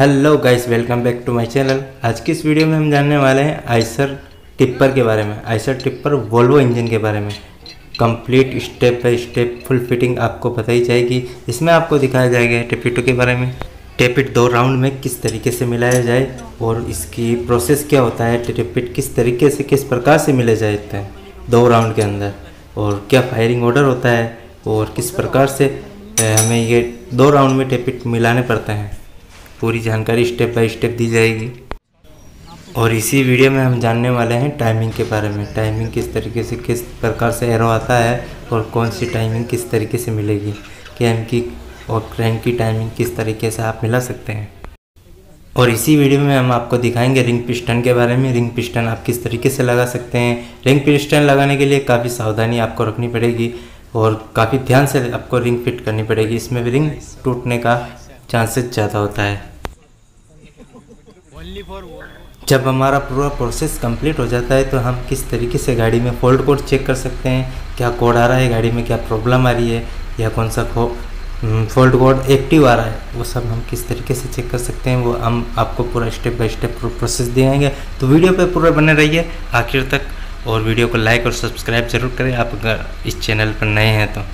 Hello guys welcome back to my channel आज की इस वीडियो में हम जानने वाले हैं आइसर टिप्पर के बारे में। आइसर टिप्पर वोल्वो इंजन के बारे में। Complete step by step full fitting आपको पता ही जाएगी। इसमें आपको दिखाया जाएगा टेपिटो के बारे में। टेपिट दो राउंड में किस तरीके से मिलाया जाए और इसकी प्रोसेस क्या होता है। टेपिट किस तरीके से, किस प्रकार से मिले जाते हैं दो राउंड के अंदर। और क्या फायरिंग ऑर्डर होता है और किस प्रकार से हमें ये दो राउंड में टेपिट मिलाने पड़ते हैं। पूरी जानकारी स्टेप बाय स्टेप दी जाएगी। और इसी वीडियो में हम जानने वाले हैं टाइमिंग के बारे में। टाइमिंग किस तरीके से, किस प्रकार से एरो आता है और कौन सी टाइमिंग किस तरीके से मिलेगी। कैम की और क्रैंक की टाइमिंग किस तरीके से आप मिला सकते हैं। और इसी वीडियो में हम आपको दिखाएँगे रिंग पिस्टन के बारे में। रिंग पिस्टन आप किस तरीके से लगा सकते हैं। रिंग पिस्टन लगाने के लिए काफ़ी सावधानी आपको रखनी पड़ेगी और काफ़ी ध्यान से आपको रिंग फिट करनी पड़ेगी। इसमें भी रिंग टूटने का चांसेस ज़्यादा होता है। जब हमारा पूरा प्रोसेस कंप्लीट हो जाता है तो हम किस तरीके से गाड़ी में फोल्ड कोड चेक कर सकते हैं? क्या कोड आ रहा है गाड़ी में? क्या प्रॉब्लम आ रही है? या कौन सा खो फोल्ड कोड एक्टिव आ रहा है? वो सब हम किस तरीके से चेक कर सकते हैं? वो हम आपको पूरा स्टेप बाय स्टेप प्रोसेस दिखाएँगे तो वीडियो पे पूरा बने रहिए। आखिर तक और वीडियो को लाइक और सब्सक्राइब ज़रूर करें। आप अगर इस चैनल पर नए हैं तो।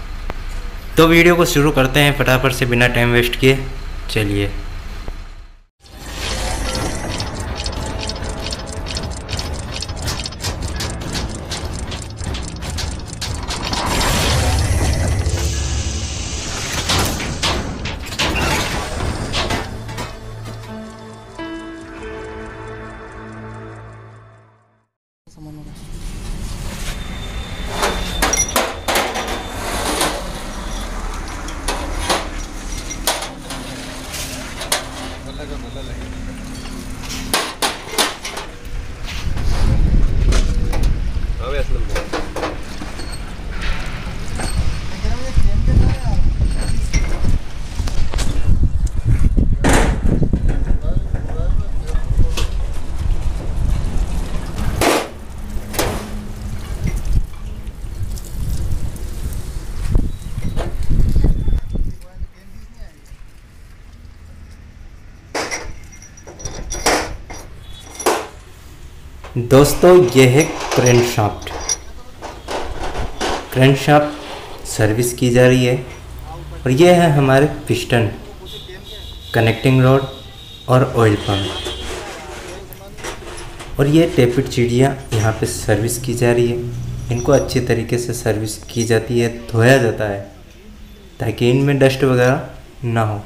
तो वीडियो को शुरू करते हैं फटाफट से, बिना टाइम वेस्ट किए। चलिए। दोस्तों ये है crank shaft crank shaft service की जा रही है और ये है हमारे पिस्टन कनेक्टिंग रॉड और ऑयल पंप। और ये टेपिड चिड़िया यहाँ पे सर्विस की जा रही है। इनको अच्छे तरीके से सर्विस की जाती है, धोया जाता है, ताकि इनमें डस्ट वगैरह ना हो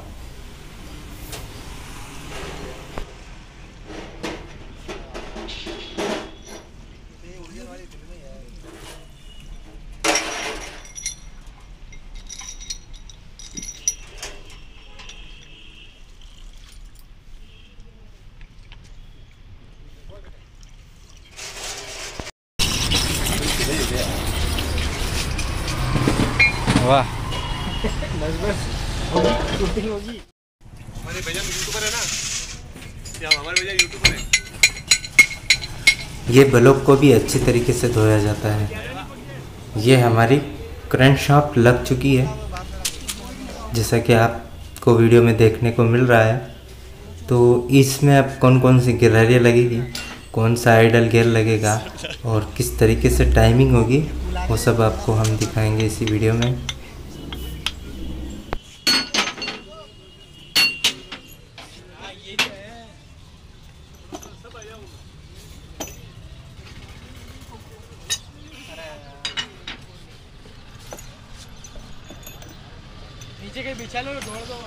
वाह हमारे भैया यूट्यूबर है ना क्या हमारे भैया यूट्यूबर है ये ब्लॉक को भी अच्छी तरीके से धोया जाता है। ये हमारी करंट शॉप लग चुकी है। जैसा कि आपको वीडियो में देखने को मिल रहा है तो इसमें अब कौन कौन सी गिरारियाँ लगेगी, कौन सा आइडल गेयर लगेगा और किस तरीके से टाइमिंग होगी, वो सब आपको हम दिखाएँगे इसी वीडियो में नीचे कहीं बिछा लो दौड़ दो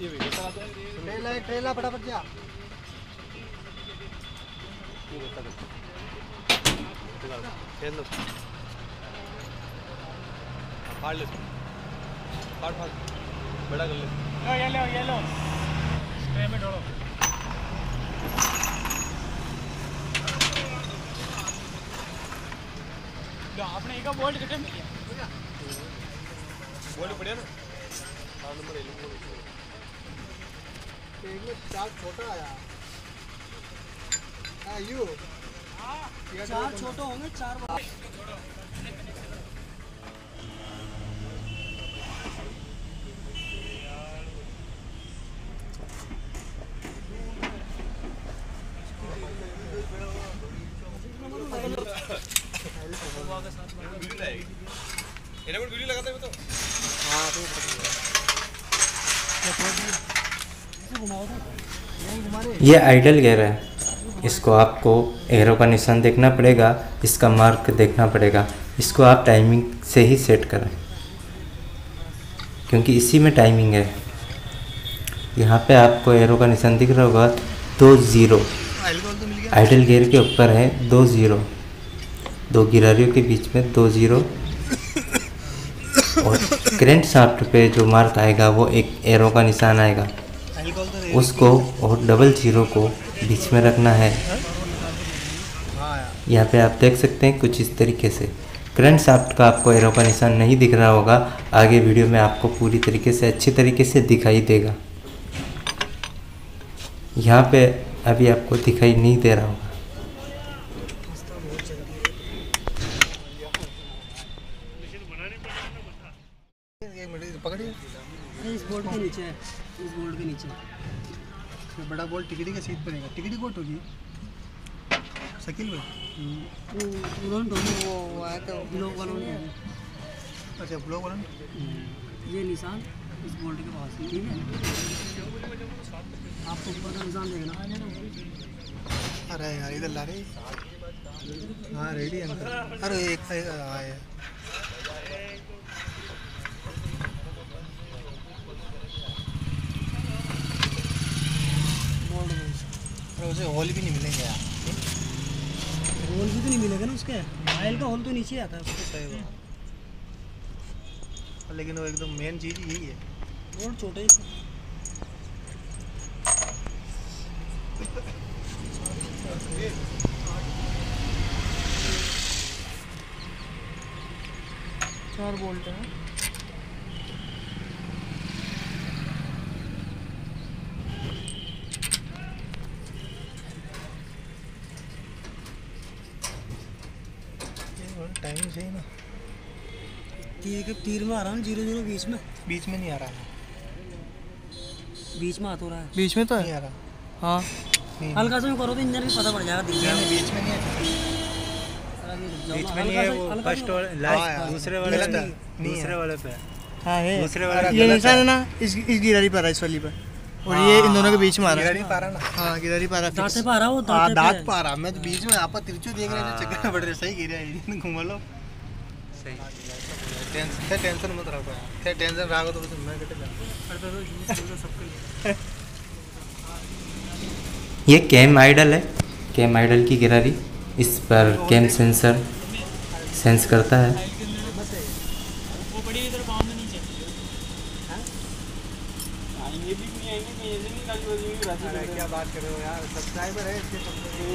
ये वीडियो चलाते हैं ट्रेला ट्रेला फटाफट जा खेल लो फाड़ ले फाड़ फाड़ बड़ा कर ले लो ये लो ये लो स्प्रे में ढोलो लो आपने एक बोल्ट कितने में किया बोल बढ़िया ना हाँ नंबर ले एक में चार छोटा आया। हाँ यू चार छोटे होंगे चार बड़े। ये आइडल गेयर है। इसको आपको एरो का निशान देखना पड़ेगा इसका मार्क देखना पड़ेगा। इसको आप टाइमिंग से ही सेट करें क्योंकि इसी में टाइमिंग है। यहाँ पे आपको एरो का निशान दिख रहा होगा दो ज़ीरो। आइडल गेयर के ऊपर है दो ज़ीरो। दो गिरारियों के बीच में दो ज़ीरो। और करेंट शाफ्ट पे जो मार्क आएगा वो एक एरो का निशान आएगा। उसको और डबल ज़ीरो को बीच में रखना है। यहाँ पे आप देख सकते हैं कुछ इस तरीके से। करंट साफ्ट का आपको एरो का निशान नहीं दिख रहा होगा। आगे वीडियो में आपको पूरी तरीके से अच्छे तरीके से दिखाई देगा। यहाँ पे अभी आपको दिखाई नहीं दे रहा होगा इस बोर्ड के नीचे है इस बोर्ड के नीचे ये बड़ा बॉल टिकटी का सीट पर रहेगा। टिकटी कोट होगी शकील भाई। उन्होंने दोनों वो वो आया था ब्लॉक वालों ने। अच्छा ब्लॉक वाला ये निशान इस बोर्ड के पास है ठीक है? आपको ऊपर का निशान देखना। अरे यार इधर ला रहे। हाँ रेडी अंकल। अरे एक एक- हाँ उसे हॉल भी नहीं मिलेंगे यार। होल भी तो नहीं मिलेगा ना उसके। माइल का होल तो नीचे आता है उसके। सही बात। लेकिन वो एकदम मेन चीज़ यही है। बोर्ड छोटे ही। चार बोल्ट है। तीर के तीर में आ रहा है ज़ीरो ज़ीरो बीच में। बीच में नहीं आ रहा है। बीच में हाथ हो रहा है। बीच में तो नहीं आ रहा। हाँ। हल्का सा करो तो इंजन भी पता पड़ जाएगा दिख जाएगा। बीच में नहीं है। बीच में नहीं है वो फ़र्स्ट हाँ लास्ट दूसरे वाले पे। दूसरे वाले पे। हाँ है दूसरे वाला ये निशान है। है ना इस इस गिरारी पर इस वाली पर। और ये इन दोनों के बीच में आ रहा है। गिरारी पा रहा ना। हाँ गिरारी पा रहा दांते पा रहा वो हाँ दांत पे पा रहा मैं तो बीच में आप तिरछू देख रहे हैं चक्कर में पड़ रहे सही गिरा है घुमा लो। सही। टेंशन थे टेंशन मत रखो यार। थे टेंशन रखो तो बस मैं कटे ये कैम आइडल है। कैम आइडल की गिरारी इस पर कैम सेंसर सेंस करता है। अरे क्या बात कर रहे हो यार। सब्सक्राइबर है इसके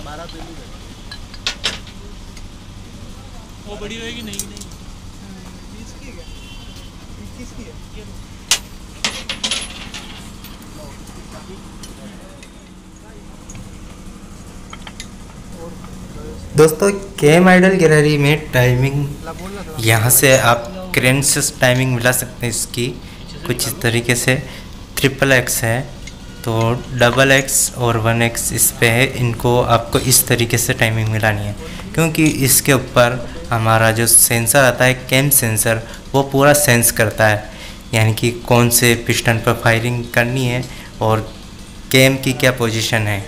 बारह पे वो बड़ी होएगी नहीं नहीं। बीस की है इक्कीस की है दोस्तों कैम आइडल गैलरी में टाइमिंग यहाँ से आप क्रेन से टाइमिंग मिला सकते हैं इसकी। कुछ इस तरीके से। ट्रिपल एक्स है। तो डबल एक्स और वन एक्स इस पे है। इनको आपको इस तरीके से टाइमिंग मिलानी है। क्योंकि इसके ऊपर हमारा जो सेंसर आता है कैम सेंसर वो पूरा सेंस करता है। यानी कि कौन से पिस्टन पर फायरिंग करनी है और कैम की क्या पोजीशन है।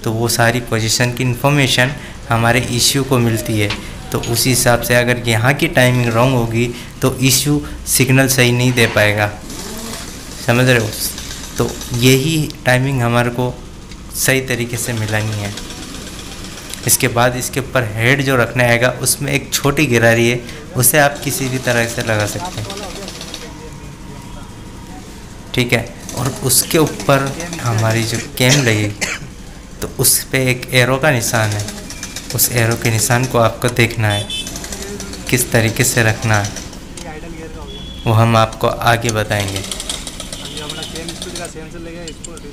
तो वो सारी पोजीशन की इन्फॉर्मेशन हमारे इश्यू को मिलती है। तो उसी हिसाब से अगर यहाँ की टाइमिंग रॉन्ग होगी तो इश्यू सिग्नल सही नहीं दे पाएगा। समझ रहे हो? तो यही टाइमिंग हमारे को सही तरीके से मिलानी है। इसके बाद इसके ऊपर हेड जो रखना आएगा, उसमें एक छोटी गिरारी है, उसे आप किसी भी तरह से लगा सकते हैं। ठीक है? और उसके ऊपर हमारी जो कैम लगेगी तो उस पर एक एरो का निशान है। उस एरो के निशान को आपको देखना है, किस तरीके से रखना है। वो हम आपको आगे बताएँगे। ये अपना सेम स्पीड का सेंसर लगेगा इसको है।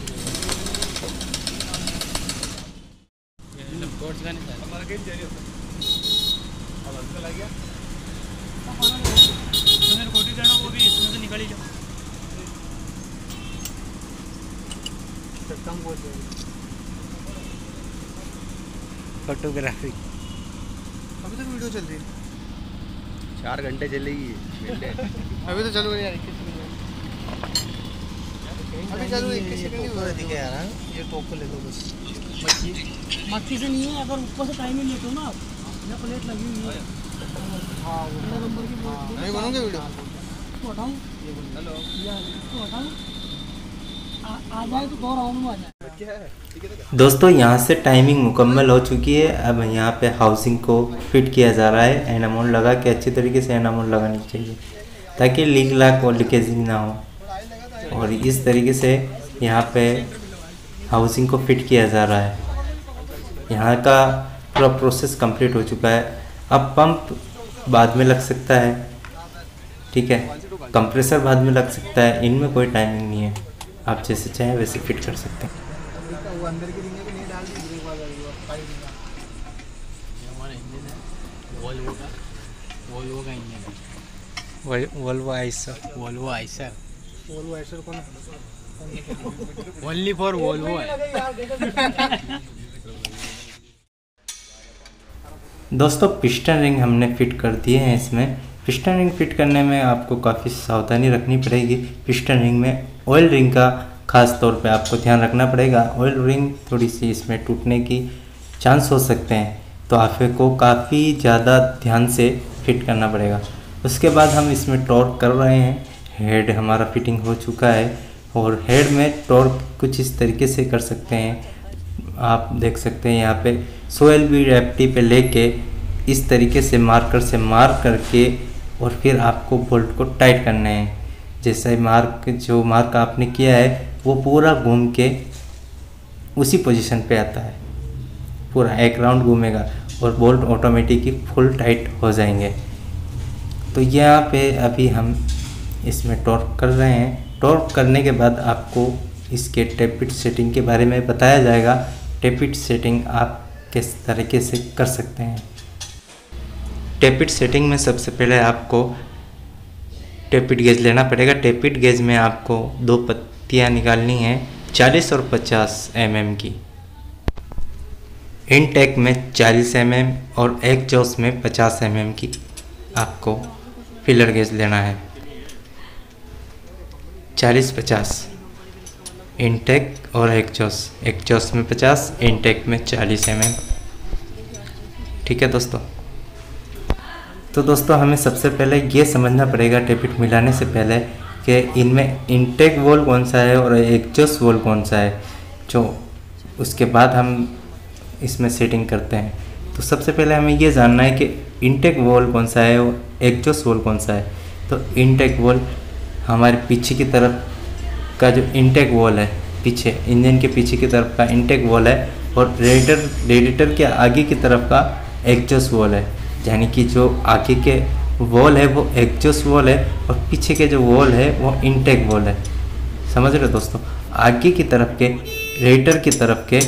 तो वो भी इसमें से निकल ही जाओ कम हो फोटोग्राफी अभी तक वीडियो चल रही है। चार घंटे चलेगी अभी तो चल रही है। अभी चल इक्कीस सेकंड ही हुआ दिखे यार ये टॉप को ले लो बस। मक्खी से नहीं है अगर ऊपर से टाइमिंग लेते हो ना प्लेट लगी हुई है। हाँ मेरा नंबर की नहीं बनोगे वीडियो? हटाऊँ? हेलो। तो दो राउंड में आ जाए। दोस्तों यहाँ से टाइमिंग मुकम्मल हो चुकी है। अब यहाँ पे हाउसिंग को फिट किया जा रहा है। एनामोल लगा के अच्छी तरीके से एनामोल लगानी चाहिए ताकि लीक लाक और लीकेजिंग ना हो। और इस तरीके से यहाँ पे हाउसिंग को फिट किया जा रहा है। यहाँ का पूरा प्रोसेस कंप्लीट हो चुका है। अब पंप बाद में लग सकता है ठीक है? कंप्रेसर बाद में लग सकता है इनमें कोई टाइमिंग नहीं है। आप जैसे चाहें वैसे फिट कर सकते हैं। वो है वोल्वो का वोल्वो का इंजन है। Volvo Eicher Volvo Eicher only for Volvo दोस्तों, पिस्टन रिंग हमने फिट कर दिए हैं इसमें। पिस्टन रिंग फिट करने में आपको काफ़ी सावधानी रखनी पड़ेगी। पिस्टन रिंग में ऑयल रिंग का खास तौर पे आपको ध्यान रखना पड़ेगा। ऑयल रिंग थोड़ी सी इसमें टूटने की चांस हो सकते हैं। तो आपको काफ़ी ज़्यादा ध्यान से फिट करना पड़ेगा। उसके बाद हम इसमें टॉर्क कर रहे हैं। हेड हमारा फिटिंग हो चुका है और हेड में टॉर्क कुछ इस तरीके से कर सकते हैं। आप देख सकते हैं यहाँ पे सोयल बी रेप्टी पे लेके इस तरीके से मार्कर से मार्क करके और फिर आपको बोल्ट को टाइट करना है। जैसे मार्क जो मार्क आपने किया है, वो पूरा घूम के उसी पोजीशन पे आता है। पूरा एक राउंड घूमेगा और बोल्ट ऑटोमेटिकली फुल टाइट हो जाएँगे। तो यहाँ पे अभी हम इसमें टॉर्क कर रहे हैं। टॉर्क करने के बाद आपको इसके टेपिट सेटिंग के बारे में बताया जाएगा। टेपिट सेटिंग आप किस तरीके से कर सकते हैं। टेपिट सेटिंग में सबसे पहले आपको टेपिट गेज लेना पड़ेगा। टेपिट गेज में आपको दो पत्तियाँ निकालनी हैं 40 और 50 एम mm की। इनटेक में 40 एम mm और एक जॉस में 50 एम mm की आपको फिलर गेज लेना है। 40 50 इनटेक और एक जॉस एक जॉस में 50 इनटेक में 40 एम ठीक है दोस्तों? तो दोस्तों, हमें सबसे पहले ये समझना पड़ेगा टेपिट मिलाने से पहले कि इनमें इनटेक वोल कौन सा है और एग्जॉस्ट वोल कौन सा है। जो उसके बाद हम इसमें सेटिंग करते हैं। तो सबसे पहले हमें ये जानना है कि इनटेक वोल कौन सा है और एग्जॉस्ट वोल कौन सा है। तो इनटेक वोल हमारे पीछे की तरफ़ का जो इनटेक वॉल है, पीछे इंजन के पीछे की तरफ़ का इनटेक वॉल है और रेडिएटर रेडिएटर के आगे की तरफ़ का एग्जॉस्ट वॉल है। यानी कि जो आगे के वॉल है, वो एग्जॉस्ट वॉल है और पीछे के जो वॉल है, वो इनटेक वॉल है। समझ रहे दोस्तों? आगे की तरफ़ के रेडिएटर की तरफ़ के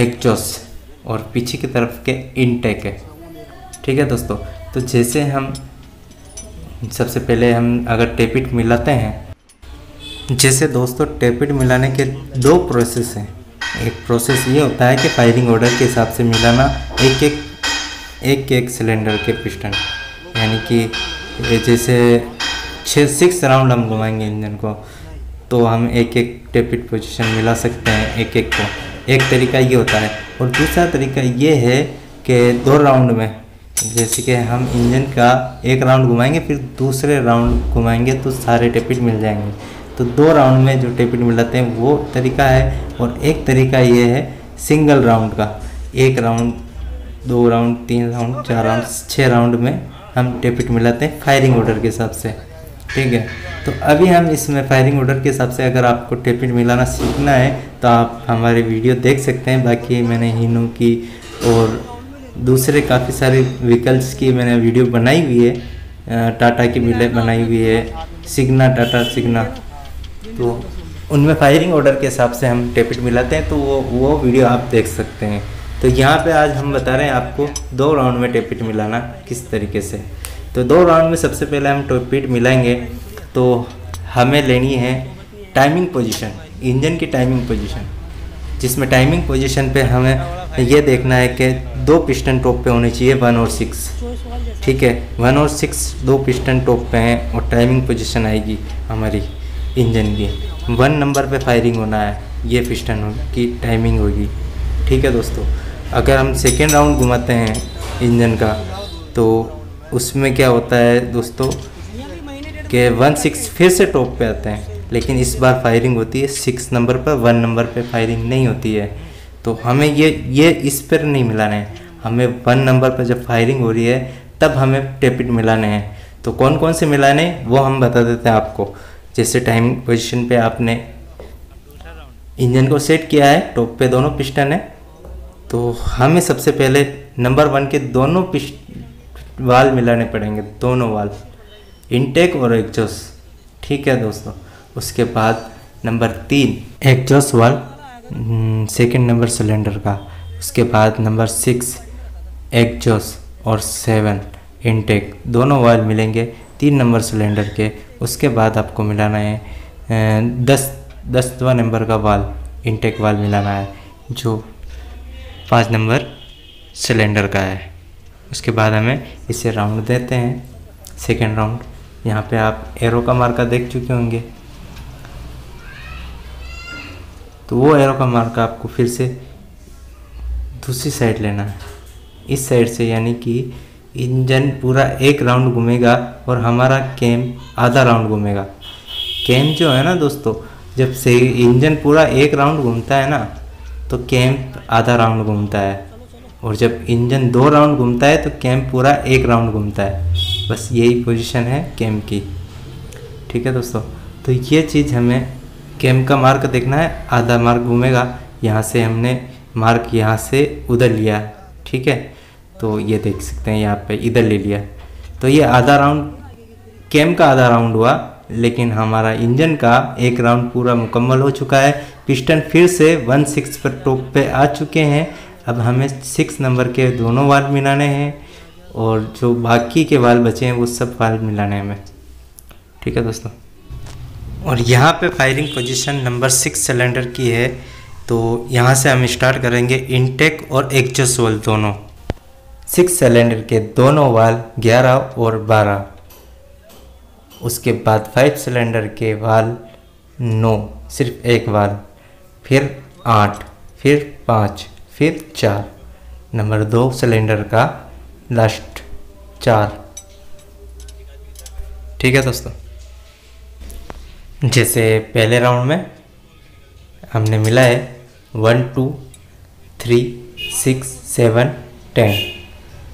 एग्जॉस्ट और पीछे की तरफ़ के इनटेक है। ठीक है दोस्तों? तो जैसे हम सबसे पहले हम अगर टेपिट मिलाते हैं, जैसे दोस्तों टेपिट मिलाने के दो प्रोसेस हैं। एक प्रोसेस ये होता है कि फायरिंग ऑर्डर के हिसाब से मिलाना एक एक एक एक सिलेंडर के पिस्टन यानी कि जैसे छः सिक्स राउंड हम घुमाएँगे इंजन को तो हम एक एक टेपिट पोजीशन मिला सकते हैं एक एक को। एक तरीका ये होता है। और दूसरा तरीका ये है कि दो राउंड में जैसे कि हम इंजन का एक राउंड घुमाएँगे, फिर दूसरे राउंड घुमाएँगे तो सारे टेपिट मिल जाएँगे। तो दो राउंड में जो टेपिट मिलाते हैं, वो तरीका है और एक तरीका ये है सिंगल राउंड का। एक राउंड, दो राउंड, तीन राउंड, चार राउंड छः राउंड में हम टेपिट मिलाते हैं फायरिंग ऑर्डर के हिसाब से। ठीक है? तो अभी हम इसमें फायरिंग ऑर्डर के हिसाब से अगर आपको टेपिट मिलाना सीखना है तो आप हमारे वीडियो देख सकते हैं। बाकी मैंने हीनो की और दूसरे काफ़ी सारे व्हीकल्स की मैंने वीडियो बनाई हुई है। टाटा की भी बनाई हुई है। सिग्ना टाटा सिग्ना तो उनमें फायरिंग ऑर्डर के हिसाब से हम टेपिट मिलाते हैं तो वो वो वीडियो आप देख सकते हैं। तो यहाँ पे आज हम बता रहे हैं आपको दो राउंड में टेपिट मिलाना किस तरीके से। तो दो राउंड में सबसे पहले हम टेपिट मिलाएँगे तो हमें लेनी है टाइमिंग पोजीशन इंजन की टाइमिंग पोजीशन जिसमें टाइमिंग पोजीशन पे हमें ये देखना है कि दो पिस्टन टॉप पे होने चाहिए वन और सिक्स ठीक है? वन और सिक्स दो पिस्टन टॉप पे हैं और टाइमिंग पोजीशन आएगी हमारी इंजन की। वन नंबर पे फायरिंग होना है, ये पिस्टन की टाइमिंग होगी। ठीक है दोस्तों? अगर हम सेकेंड राउंड घुमाते हैं इंजन का तो उसमें क्या होता है दोस्तों कि वन सिक्स फिर से टॉप पे आते हैं, लेकिन इस बार फायरिंग होती है सिक्स नंबर पर वन नंबर पे फायरिंग नहीं होती है। तो हमें ये ये इस पर नहीं मिलाना है। हमें वन नंबर पर जब फायरिंग हो रही है, तब हमें टेपिट मिलाने हैं। तो कौन कौन से मिलाने, वो हम बता देते हैं आपको। जैसे टाइम पोजीशन पे आपने इंजन को सेट किया है, टॉप पे दोनों पिस्टन है। तो हमें सबसे पहले नंबर वन के दोनों पिस्ट, वाल मिलाने पड़ेंगे, दोनों वाल। इनटेक और एग्जॉस्ट। ठीक है दोस्तों, उसके बाद नंबर तीन, एग्जॉस्ट वाल। सेकंड नंबर सिलेंडर का। उसके बाद नंबर सिक्स एग्जॉस्ट और सेवन इनटेक दोनों वाल मिलेंगे तीन नंबर सिलेंडर के। उसके बाद आपको मिलाना है दस, दसवा नंबर का वाल इनटेक वाल मिलाना है, जो पाँच नंबर सिलेंडर का है। उसके बाद हमें इसे राउंड देते हैं सेकेंड राउंड यहाँ पे आप एरो का मार्का देख चुके होंगे। तो वो एरो का मार्का आपको फिर से दूसरी साइड लेना है। इस साइड से यानी कि इंजन पूरा एक राउंड घूमेगा और हमारा कैम आधा राउंड घूमेगा। कैम जो है ना दोस्तों, जब से इंजन पूरा एक राउंड घूमता है ना तो कैम्प आधा राउंड घूमता है। और जब इंजन दो राउंड घूमता है तो कैम्प पूरा एक राउंड घूमता है। बस यही पोजीशन है कैम्प की। ठीक है दोस्तों तो ये चीज़ हमें कैम्प का मार्क देखना है, आधा मार्क घूमेगा, यहाँ से हमने मार्क यहाँ से उधर लिया, ठीक है? तो ये देख सकते हैं, यहाँ पे इधर ले लिया। तो ये आधा राउंड, कैम का आधा राउंड हुआ, लेकिन हमारा इंजन का एक राउंड पूरा मुकम्मल हो चुका है। पिस्टन फिर से वन सिक्स पर टॉप पे आ चुके हैं। अब हमें सिक्स नंबर के दोनों वाल मिलाने हैं और जो बाकी के वाल बचे हैं, वो सब वाल मिलाने हैं हमें। ठीक है दोस्तों? और यहाँ पे firing position number six cylinder की है तो यहाँ से हम स्टार्ट करेंगे इनटेक और एग्जॉस्ट वाल दोनों। सिक्स सिलेंडर के दोनों वाल ग्यारह और बारह। उसके बाद फाइव सिलेंडर के वाल नौ, सिर्फ़ एक वाल फिर आठ, फिर पाँच, फिर चार। नंबर दो सिलेंडर का लास्ट चार। ठीक है दोस्तों? जैसे पहले राउंड में हमने मिला है one, two, three, six, seven, ten.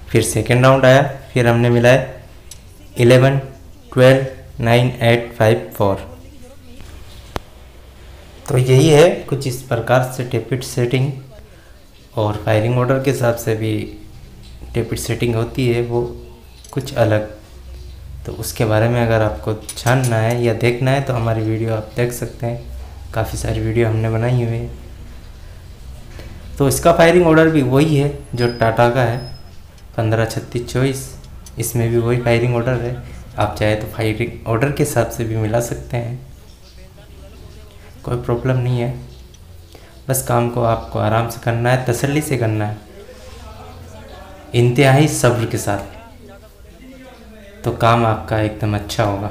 फिर सेकेंड राउंड आया, फिर हमने मिला है eleven, twelve, nine, eight, five, four. तो यही है कुछ इस प्रकार से टेपिट सेटिंग और फायरिंग ऑर्डर के हिसाब से भी टेपिट सेटिंग होती है, वो कुछ अलग तो उसके बारे में अगर आपको जानना है या देखना है तो हमारी वीडियो आप देख सकते हैं। काफ़ी सारी वीडियो हमने बनाई हुई है। तो इसका फायरिंग ऑर्डर भी वही है, जो टाटा का है, पंद्रह छत्तीस चौबीस। इसमें भी वही फायरिंग ऑर्डर है। आप चाहे तो फायरिंग ऑर्डर के हिसाब से भी मिला सकते हैं। कोई प्रॉब्लम नहीं है। बस काम को आपको आराम से करना है, तसल्ली से करना है। इंतहाई सब्र के साथ। तो काम आपका एकदम अच्छा होगा।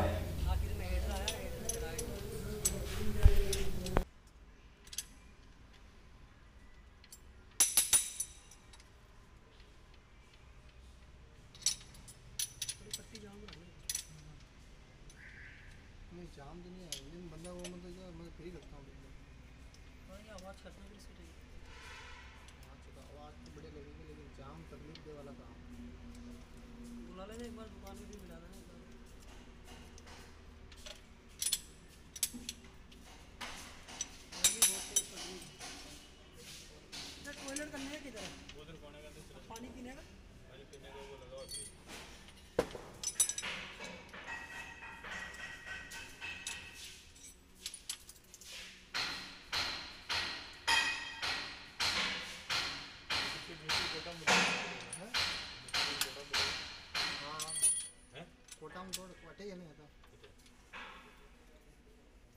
काम थोड़ा वटे या नहीं आता।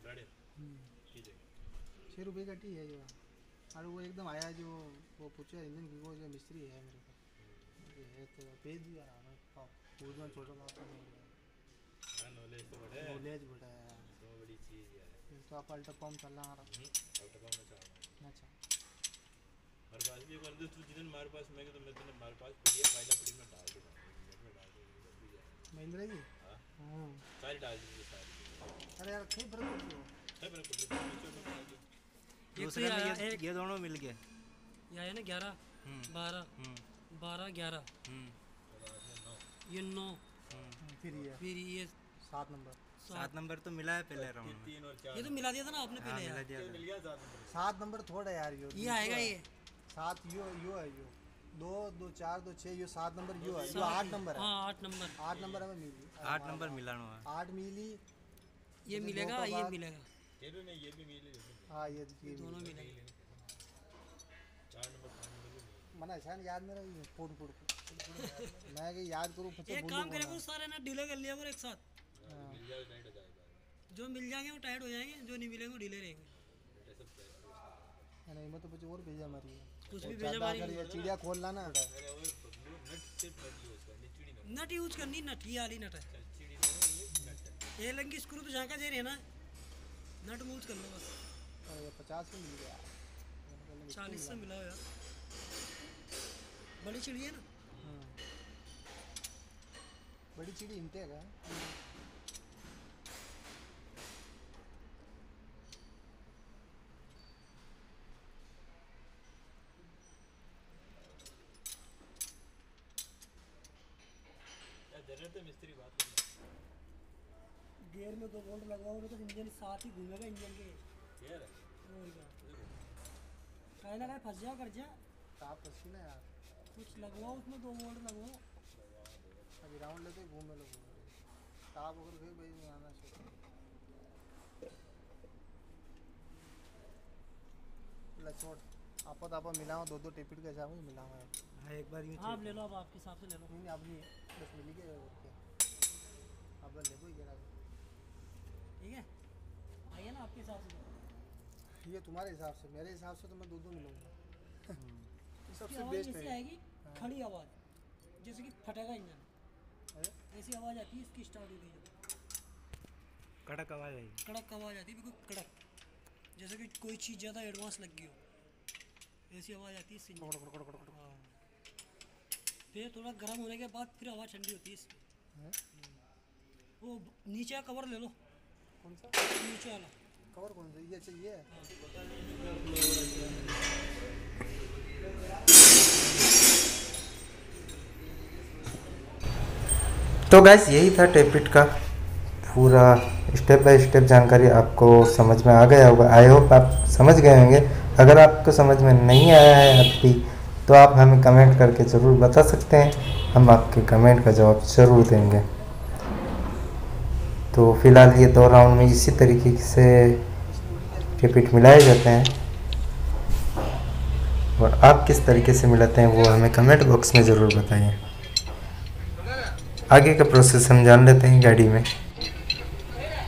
गाड़ी ठीक है छः रुपये का टी है ये। और वो एकदम आया जो वो पूछा इंजन की वो जो मिस्त्री है मेरे को। है तो भेज दिया ना पूरा छोटा हाँ। नॉलेज तो बड़ा है नॉलेज बड़ा है। तो बड़ी चीज़ है। ये तो आप अल्ट्रा पम्प चल रहा है। अब तक मैं चाहूँगा अच्छा। हमारे पास भी कर दे तू जितने हमारे पास मैं तो मैं तेने हमारे पास पड़ी है फ़ाइल पड़ी मैं डाल दूँगा महिंद्रा जी हाँ हाँ सारी डाल दूँगी सारी अरे यार कहीं फ़र्क है तो दूसरे में ये ये दोनों मिल गए। ये आया ना ग्यारह? हम्म। बारह? हम्म। बारह ग्यारह? हम्म। ये नौ। हम्म। फिर ये। फिर ये सात नंबर। सात। नंबर तो मिला है पहले राउंड में। तीन और चार ये तो मिला दिया था ना आपने हाँ पहले मिला दिया मिल गया सात नंबर। सात नंबर थोड़ा यार यो। ये आएगा ये। सात यो यो है यो। दो दो चार दो छः यो सात नंबर यो है यो आठ नंबर है। हाँ आठ नंबर। आठ नंबर हमें मिली। आठ नंबर मिलाना हुआ आठ मिली। ये मिलेगा ये मिलेगा। ये भी नहीं ये भी मिल हाँ ये दोनों मिलेंगे। चार नंबर मना शायद याद नहीं रही फोड़ फोड़ मैं कि याद करूँ पता एक काम करेगा वो सारे ना डिले कर लिया करो एक साथ। टाइट हो। जाएगा जो मिल जाएँगे वो टाइट हो जाएँगे जो नहीं मिलेंगे वो ढीले रहेंगे। क्या नहीं मैं तो कुछ और भेजा हमारी कुछ भी भेजा चिड़िया खोल ला ना नट यूज़ करनी चिड़ी ना नट यूज़ करनी नट ये वाली नट है। ना ये नट है। लंगी स्क्रू तो जहाँ का दे रहे ना नट यूज़ कर लो बस। ये पचास में मिल गया। चालीस से मिला यार बड़ी चिड़ी है ना? हाँ। बड़ी चिड़ी इंटेक है। जनरेटर तो बात गियर में दो बोल्ट लगवाओगे तो इंजन साथ ही घूमेगा इंजन के। यार और क्या? कहीं ना कहीं फंस जा कर जा। ताप पसी ना यार। कुछ लगवाओ उसमें दो बोल्ट लगवाओ। अभी राउंड लेते घूम लोग ताप अगर गई भाई नहीं आना चाहिए। लचोट आपा तापा मिलाओ दो दो टिपिट के हिसाब से मिलाओ यार। हाँ एक बार यूँ आप ले लो अब आपके हिसाब से ले लो। नहीं नहीं अब नहीं। बस मिली गए अब ले कोई जरा। ठीक है? आइए ना आपके हिसाब से। ये तुम्हारे हिसाब से मेरे हिसाब से तो मैं दो दो मिलूँगा सबसे बेस्ट है। आएगी खड़ी आवाज़ जैसे कि फटेगा इंजन। ऐसी आवाज़ आती है इसकी स्टार्ट होगी जब। कड़क आवाज़ आई। कड़क आवाज़ आती है बिल्कुल कड़क। जैसे कि कोई चीज़ ज़्यादा एडवांस लग गई हो। ऐसी आवाज़ आती है इससे हाँ। फिर थोड़ा गर्म होने के बाद फिर आवाज़ ठंडी होती है इसकी हैं? वो नीचे का कवर ले लो। कौन सा? नीचे वाला। कवर कौन सा? ये चाहिए? तो गैस यही था टेपिट का पूरा स्टेप बाय स्टेप जानकारी आपको समझ में आ गया होगा। आई होप आप समझ गए होंगे। अगर आपको समझ में नहीं आया है अब भी तो आप हमें कमेंट करके ज़रूर बता सकते हैं। हम आपके कमेंट का जवाब ज़रूर देंगे। तो फ़िलहाल ये दो राउंड में इसी तरीके से टेपिट मिलाए जाते हैं। और आप किस तरीके से मिलाते हैं वो हमें कमेंट बॉक्स में ज़रूर बताइए। आगे का प्रोसेस हम जान लेते हैं गाड़ी में।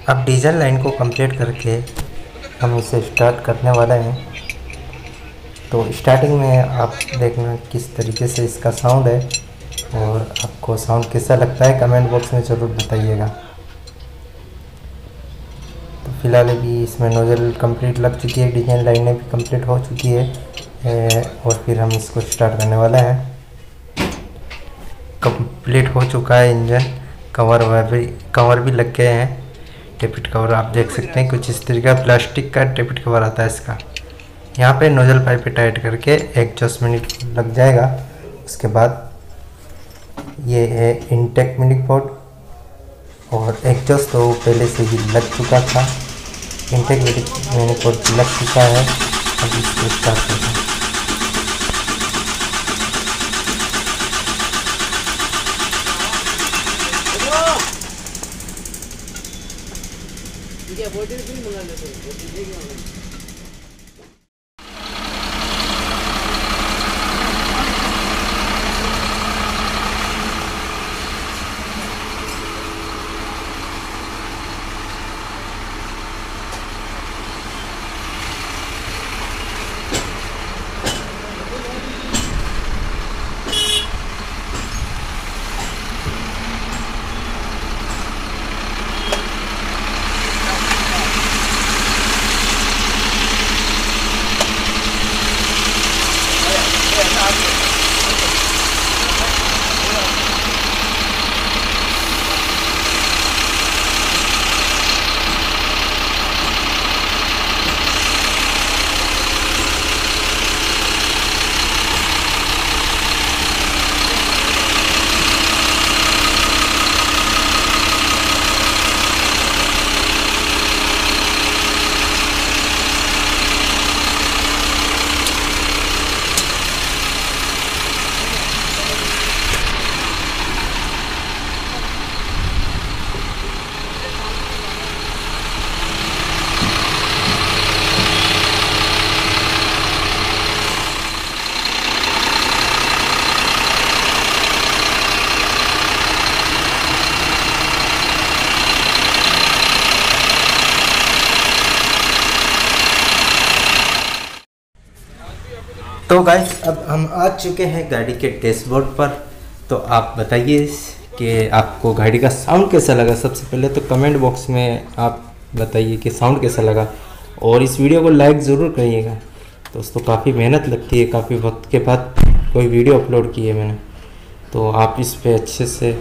अब डीजल लाइन को कंप्लीट करके हम इसे स्टार्ट करने वाले हैं। तो स्टार्टिंग में आप देखना किस तरीके से इसका साउंड है और आपको साउंड कैसा लगता है कमेंट बॉक्स में ज़रूर बताइएगा। फ़िलहाल अभी इसमें नोजल कंप्लीट लग चुकी है डिज़ाइन लाइनें भी कंप्लीट हो चुकी है और फिर हम इसको स्टार्ट करने वाले हैं। कंप्लीट हो चुका है इंजन कवर ववर भी कवर भी लग गए हैं। टेपिट कवर आप देख सकते हैं, कुछ इस तरीके का प्लास्टिक का टेपिट कवर आता है इसका। यहाँ पे नोजल पाइप टाइट करके एक दस मिनट लग जाएगा। उसके बाद ये है इनटेक मिनिक पोर्ट और एग्जॉस्ट तो पहले से ही लग चुका था। इनफेक्ट मेरे मैंने कोड लग चुका है, अब इसको स्टार्ट करते हैं। ये बोतल भी मंगा लेते हैं। बोतल भी मंगा लेते हैं। गाइस अब हम आ चुके हैं गाड़ी के डैशबोर्ड पर। तो आप बताइए कि आपको गाड़ी का साउंड कैसा लगा? सबसे पहले तो कमेंट बॉक्स में आप बताइए कि साउंड कैसा लगा। और इस वीडियो को लाइक ज़रूर करिएगा। दोस्तों काफ़ी मेहनत लगती है काफ़ी वक्त के बाद कोई वीडियो अपलोड की है मैंने। तो आप इस पर अच्छे से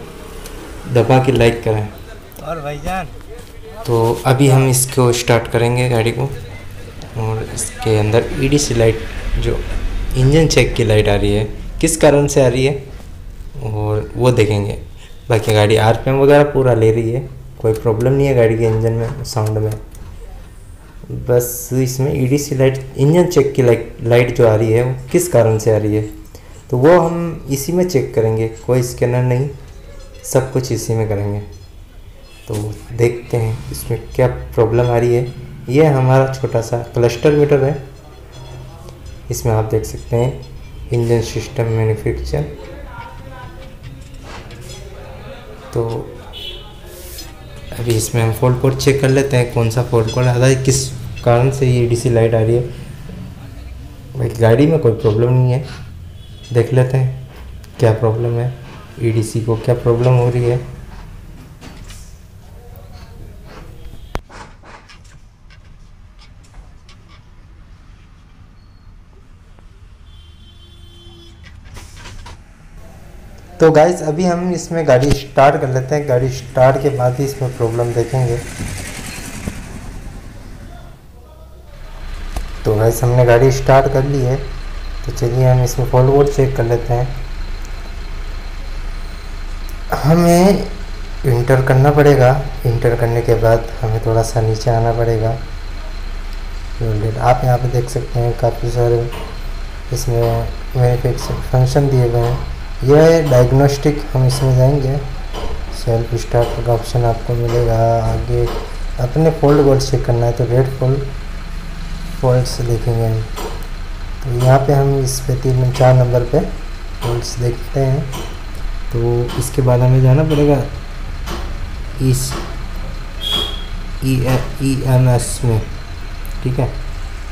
दबा के लाइक करें। और भाईजान। तो अभी हम इसको स्टार्ट करेंगे गाड़ी को। और इसके अंदर ई सी लाइट जो इंजन चेक की लाइट आ रही है। किस कारण से आ रही है? और वो देखेंगे। बाकी गाड़ी आरपीएम वगैरह पूरा ले रही है। कोई प्रॉब्लम नहीं है गाड़ी के इंजन में साउंड में। बस इसमें E D C light engine check की लाइट लाइट जो आ रही है, वो किस कारण से आ रही है? तो वो हम इसी में चेक करेंगे। कोई स्कैनर नहीं, सब कुछ इसी में करेंगे। तो देखते हैं इसमें क्या प्रॉब्लम आ रही है। ये हमारा छोटा सा क्लस्टर मीटर है। इसमें आप देख सकते हैं, इंजन सिस्टम मैन्युफैक्चर। तो अभी इसमें हम फोल्ड कोड चेक कर लेते हैं, कौन सा फोल्ड कोड आता है किस कारण से ये डीसी लाइट आ रही है। भाई, गाड़ी में कोई प्रॉब्लम नहीं है, देख लेते हैं, क्या प्रॉब्लम है ईडीसी को क्या प्रॉब्लम हो रही है। तो गाइज़ अभी हम इसमें गाड़ी स्टार्ट कर लेते हैं। गाड़ी स्टार्ट के बाद ही इसमें प्रॉब्लम देखेंगे। तो गाइज़ हमने गाड़ी स्टार्ट कर ली है। तो चलिए हम इसमें फॉल बोर्ड चेक कर लेते हैं। हमें इंटर करना पड़ेगा। इंटर करने के बाद हमें थोड़ा सा नीचे आना पड़ेगा। आप यहाँ पे देख सकते हैं, काफ़ी सारे इसमें मैनुफैक्चर फ़ंक्शन दिए गए हैं। यह डायग्नोस्टिक हम इसमें जाएँगे। सेल्फ स्टार्ट का ऑप्शन आपको मिलेगा आगे। अपने फोल्ड बोर्ड चेक करना है तो रेड फोल्ड फोल्ड्स देखेंगे तो यहाँ पे हम इस पे तीन, चार नंबर पे फोल्ड्स देखते हैं। तो इसके बाद हमें जाना पड़ेगा इस ई एम एस में। ठीक है?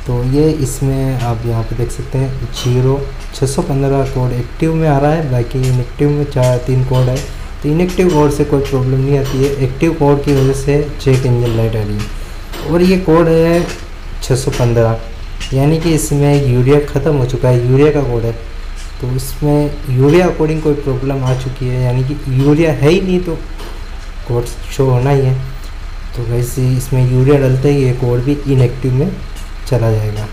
तो ये इसमें आप यहाँ पे देख सकते हैं ज़ीरो छः सौ पंद्रह कोड एक्टिव में आ रहा है, बाकी इनएक्टिव में चार, तीन कोड है। तो इनएक्टिव कोड से कोई प्रॉब्लम नहीं आती है। एक्टिव कोड की वजह से चेक इंजन लाइट आ रही है। और ये कोड है छः सौ पंद्रह। यानी कि इसमें यूरिया ख़त्म हो चुका है। यूरिया का कोड है। तो इसमें यूरिया अकॉर्डिंग कोई प्रॉब्लम आ चुकी है। यानी कि यूरिया है ही नहीं तो कोड शो होना ही है। तो वैसे इसमें यूरिया डलते ही ये कोड भी इनएक्टिव में चला जाएगा।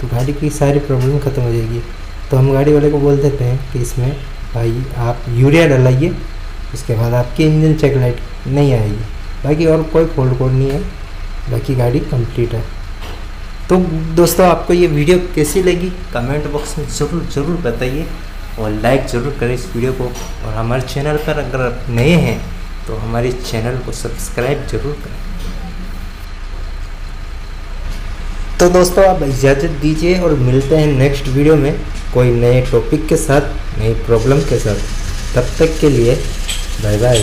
तो गाड़ी की सारी प्रॉब्लम ख़त्म हो जाएगी। तो हम गाड़ी वाले को बोल देते हैं कि इसमें, भाई, आप यूरिया डलाइए उसके बाद आपकी इंजन चेक लाइट नहीं आएगी। बाकी और कोई फॉल्ट कोड नहीं है, बाकी गाड़ी कंप्लीट है। तो दोस्तों, आपको ये वीडियो कैसी लगी? कमेंट बॉक्स में ज़रूर ज़रूर बताइए और लाइक ज़रूर करें इस वीडियो को। और हमारे चैनल पर अगर आप नए हैं तो हमारे चैनल को सब्सक्राइब ज़रूर करें। तो दोस्तों, आप इजाज़त दीजिए और मिलते हैं नेक्स्ट वीडियो में। कोई नए टॉपिक के साथ, नई प्रॉब्लम के साथ। तब तक के लिए बाय बाय